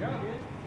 Yeah.